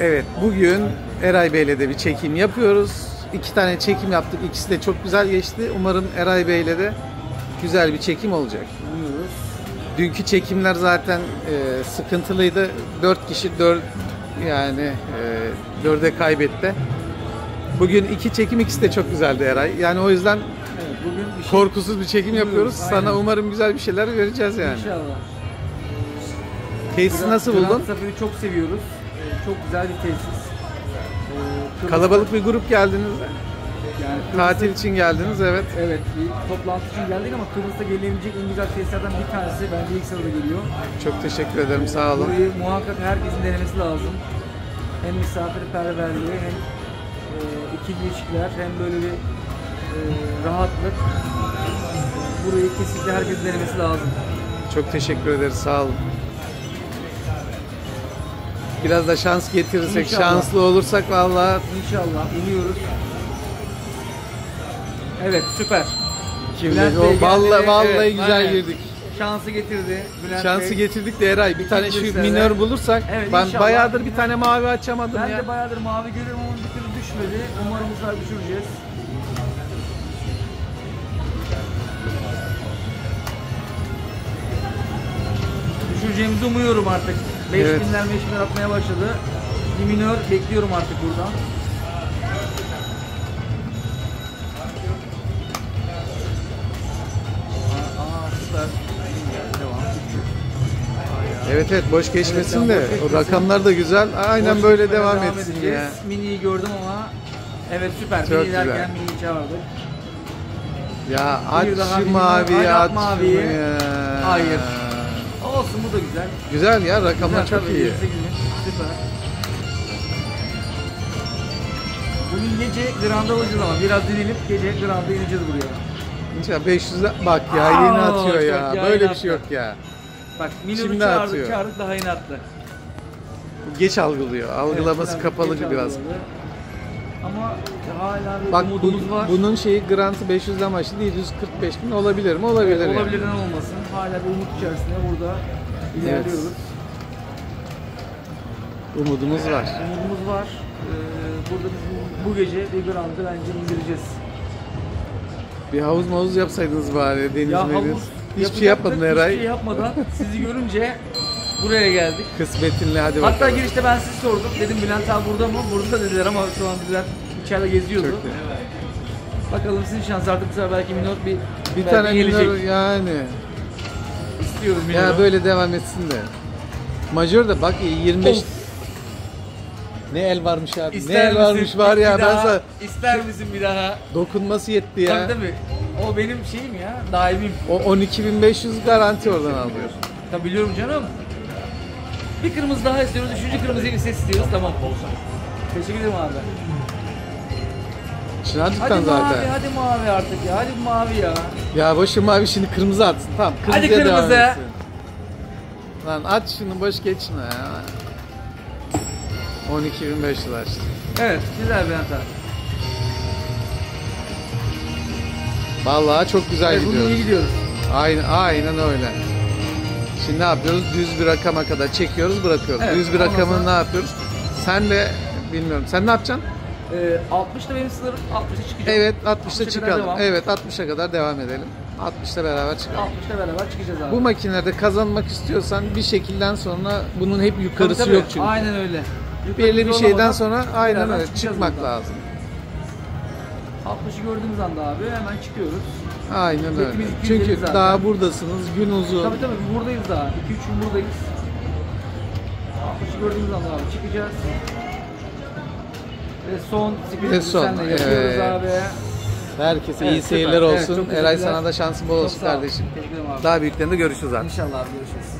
Evet, bugün Eray Bey'le de bir çekim yapıyoruz. İki tane çekim yaptık. İkisi de çok güzel geçti. Umarım Eray Bey'le de güzel bir çekim olacak. Umuyoruz. Dünkü çekimler zaten e, sıkıntılıydı. Dört kişi dört yani e, dörde kaybetti. Bugün iki çekim ikisi de çok güzeldi Eray. Yani o yüzden Evet bugün bir şey korkusuz bir çekim yapıyoruz. Aynen. Sana umarım güzel bir şeyler vereceğiz yani. İnşallah. Case'i nasıl Grand buldun? Safari'yi çok seviyoruz. Ee, Çok güzel bir tesis. Ee, Kıbrıs- Kalabalık bir grup geldiniz. Yani Kıbrıs'ta- Tatil için geldiniz evet. Evet bir toplantı için geldik ama Kıbrıs'ta gelebilecek en güzel tesislerden bir tanesi bence ilk sırada geliyor. Çok teşekkür ederim sağ olun. Burayı muhakkak herkesin denemesi lazım. Hem misafirperverliği hem e, ikili ilişkiler hem böyle bir e, rahatlık. Burayı kesinlikle herkesin denemesi lazım. Çok teşekkür ederiz sağ olun. Biraz da şans getirirsek, İnşallah. şanslı olursak vallahi İnşallah umuyoruz. Evet süper. kim Bülent Bey o geldi. vallahi, vallahi Evet, güzel aynen. girdik. Şansı getirdi. Bülent Şansı Bey. getirdik de Eray bir tane şu İkinci minör bulursak Evet, ben inşallah. bayağıdır bir tane mavi açamadım Ben ya. de bayağıdır mavi görüyorum ama bir türlü düşmedi. Umarım bu sefer düşüreceğiz. Düşüreceğimizi umuyorum artık. 5000'ler Evet. 5000'ler atmaya başladı. Bir minör bekliyorum artık buradan. Aa süper. Devam. Evet evet boş geçmesin Evet, de boş o geçmesin. rakamlar da güzel. Aynen Boş böyle gitmeye devam, etsin edeceğiz. ya. Mini'yi gördüm ama evet süper. Çok Mini derken Mini'yi çağırdık. Ya aç şu minör. aç ya. Hayır. Olsun bu da güzel. Güzel ya rakamlar Güzel çok iyi. 28 bin. Süper. Bugün gece Grand'a olacağız ama biraz dinlenip gece Grand'a ineceğiz buraya. İnşallah 500 bak ya Aa, yeni atıyor ya. yeni Böyle bir şey yok ya. Bak Şimdi çağırdık atıyor. çağırdık daha. Bu Geç algılıyor. Algılaması Evet, kapalı geç biraz. algıladı. Ama hala bir Bak bu- umudumuz var. bunun şeyi grantı 500'den başladı 745 bin olabilir mi? Olabilir yani. Olabilir neden olmasın. Hala bir umut içerisinde burada ilerliyoruz. Umudumuz var. Umudumuz var. Ee, burada biz bu, bu gece bir Grand'ı bence indireceğiz. Bir havuz mavuz yapsaydınız bari deniz Ya meniz. havuz Hiçbir şey yapmadın Eray. Hiçbir şey yapmadan sizi görünce buraya geldik. Kısmetinle hadi Hatta bakalım. girişte ben sizi sordum. Dedim Bülent abi burada mı? Burada dediler ama şu an Bülent içeride geziyordu. Çok iyi. Bakalım sizin şans artık bu sefer belki minor bir Bir belki tane gelecek. minor yani. istiyoruz minor. Ya böyle devam etsin de. Majör de bak 25 Of. ne el varmış abi. Ne el misin varmış var bir ya ben daha, sana İster misin bir daha? dokunması yetti ya. Tabii tabii. O benim şeyim ya. Daimim. O 12500 garanti oradan alıyor. Tabii biliyorum canım. Bir kırmızı daha istiyoruz. Üçüncü kırmızıyı bir ses istiyoruz. Tamam. Teşekkür ederim abi. Şimdi Hadi zaten. mavi, hadi mavi artık ya. Hadi mavi ya. Ya boşu mavi şimdi kırmızı atsın. Tamam Hadi kırmızıya devam kırmızı. etsin. Lan at şunu boş geçme ya. 12500 açtı. Evet, güzel Bülent abi. Vallahi çok güzel Evet, gidiyoruz. iyi gidiyoruz. Aynen, aynen öyle. Şimdi ne yapıyoruz? Düz bir rakama kadar çekiyoruz, bırakıyoruz. Evet, Düz bir rakamı sonra- ne yapıyoruz? Sen de bilmiyorum. Sen ne yapacaksın? Ee, 60'da benim sınırım, 60'a çıkacağım. Evet, 60'ta 60'a kadar çıkalım. devam. Evet, 60'a kadar devam edelim. 60'ta beraber çıkalım. 60'ta beraber çıkacağız abi. Bu makinede kazanmak istiyorsan bir şekilden sonra bunun hep yukarısı Tabii, tabii. yok çünkü. Aynen öyle. Belli bir Yukarı şeyden sonra aynen öyle çıkmak buradan. lazım. 60'ı gördüğümüz anda abi hemen çıkıyoruz. Aynen öyle. Hepimiz Çünkü zaten. daha buradasınız, gün uzun. Tabii tabii buradayız daha. 2-3 gün buradayız. 60'ı gördüğümüz anda abi çıkacağız. Ve son son, senle yapıyoruz evet. abi. Herkese Evet, iyi seyirler Evet, olsun. çok Eray sana da şansın bol olsun kardeşim. Daha büyüklerinde görüşürüz artık. İnşallah abi görüşürüz.